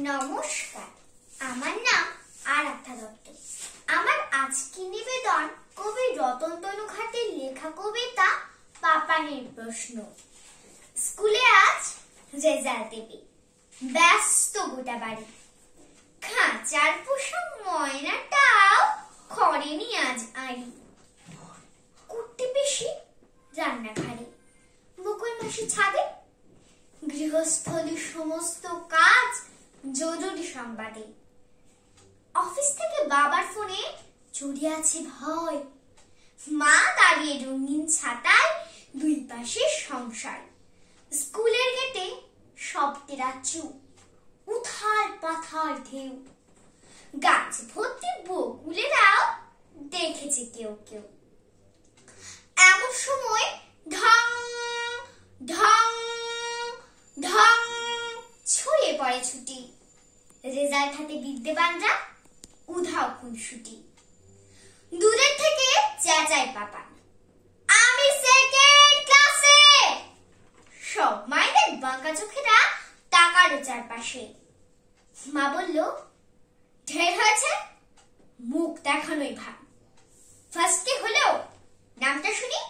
নমস্কার। আমার নাম আরাধ্যা দত্ত। আমার আজকে নিবেদন কবি রতন তনু ঘাটের লেখা কবিতা পাপানের প্রশ্ন। স্কুলে আজ রেজাল্ট দেবে। ব্যস্ত গোটা বাড়ি। খাঁচার পোষা ময়নাটাও করেনি আজ আড়ি করতে বেশি রান্নাঘরে। বকুল মাসি ছাদে গৃহস্থলীর সমস্ত কাজ জরুরি সংবাদে। অফিস থেকে বাবার ফোনে জড়িয়ে আছে ভয়। মা দাঁড়িয়ে রঙিন ছাতায় দুই পাশে সংসার। স্কুলের গেটে শব্দেরা চুপ, উথাল পাথাল ঢেউ। গাছ ভর্তি বকুলেরাও দেখেছে কেউ কেউ। ছড়িয়ে ছুটি। রেজাল্ট হাতে বিদ্যেবানরা উধাও খুনসুটি দূরের থেকে চেঁচায় পাপা আমি সেকেন্ড ক্লাসে সব মায়েদের বাঁকা চোখেরা তাকালো চারপাশে। মা বলল, ঢের হয়েছে? মুখ দেখানোই ভাব ফার্স্টে হলেও নামটা শুনি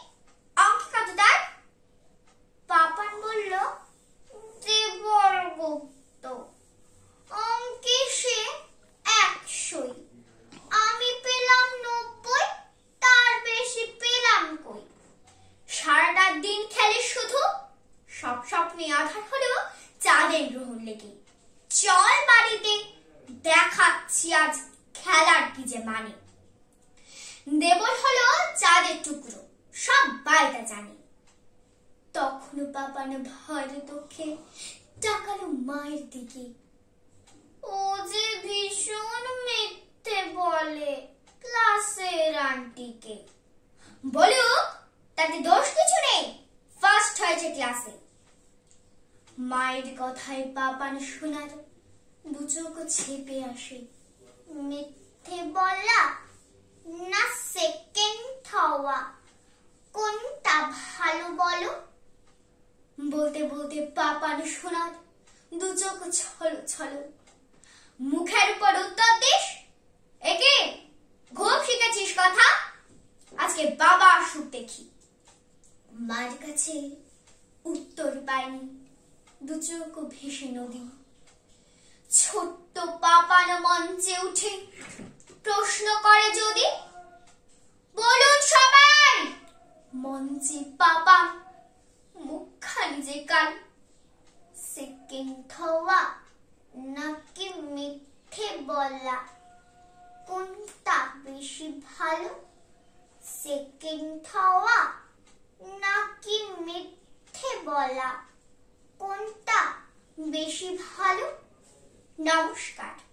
অঙ্ক কত তার পাপান দিন খেলে শুধু সব স্বপ্নে আধার হলো চাঁদের গ্রহণ লেগে। চল বাড়িতে, দেখাচ্ছি আজ খেলার কি যে মানে। দেবল হলো চাঁদের টুকরো, সব বাইটা জানে। তখনও পাপানো ভয়ের দুঃখে টাকালো মায়ের দিকে। ও যে ভীষণ মিথ্যে বলে ক্লাসের আন্টিকে। বলুক, তাতে দোষ কিছু নেই ফার্স্ট হয়েছে ক্লাসে। মায়ের কথায় পাপান শোনার দু ছেপে আসে। মিথ্যে বলা না সেকেন্ড হওয়া। কোনটা ভালো বলো? বলতে বলতে পাপান শোনার দু ছল ছল। মুখের উপর উত্তর দিস। একে, খুব শিখেছিস কথা। আজকে বাবা আসুক দেখি। মার কাছে উত্তর পাইনি। দু চোখ ভেসে নদী। ছোট্ট পাপানো মঞ্চে উঠে প্রশ্ন করে যদি? বলুন সবাই! মঞ্চে পাপান মুখখানি যে কান সেকেন্ড হওয়া নাকি মিথ্যে বলা? কোনটা বেশি ভালো? সেকেন্ড হওয়া নাকি মিথ্যে বলা কোনটা বেশি ভালো? নমস্কার।